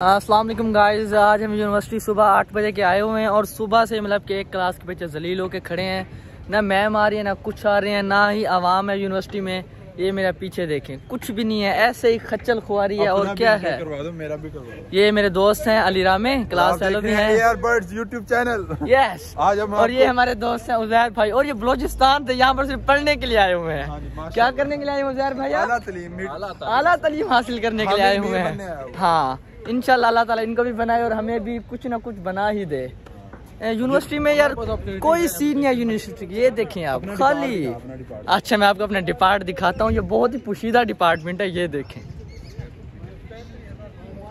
Aslam guys आज हम university सुबह आठ बजे के आए हुए हैं और सुबह से मतलब कि एक क्लास के बच्चे जलील होकर खड़े हैं। ना मैम आ रही है ना कुछ आ रहे हैं ना ही आवाम है यूनिवर्सिटी में। ये मेरा पीछे देखें कुछ भी नहीं है ऐसे ही खच्चल खुआरी है और क्या है? मेरा भी ये मेरे दोस्त हैं अलीरा में क्लास फेलो भी हैं। यूट्यूब चैनल यस आज हम और ये हमारे दोस्त हैं उजैर भाई और ये बलोचिस्तान थे यहाँ पर सिर्फ़ पढ़ने के लिए आए हुए हाँ। हैं क्या करने के लिए आए हैं उजैर भाई आला तलीम हासिल करने के लिए आए हुए हैं। हाँ। इन अल्लाह ताला इनको भी बनाए और हमें भी कुछ ना कुछ बना ही दे। यूनिवर्सिटी में यार कोई सीन नहीं है यूनिवर्सिटी ये देखें आप खाली। अच्छा मैं आपको अपना डिपार्ट दिखाता हूँ ये बहुत ही पुशीदा डिपार्टमेंट है ये देखें।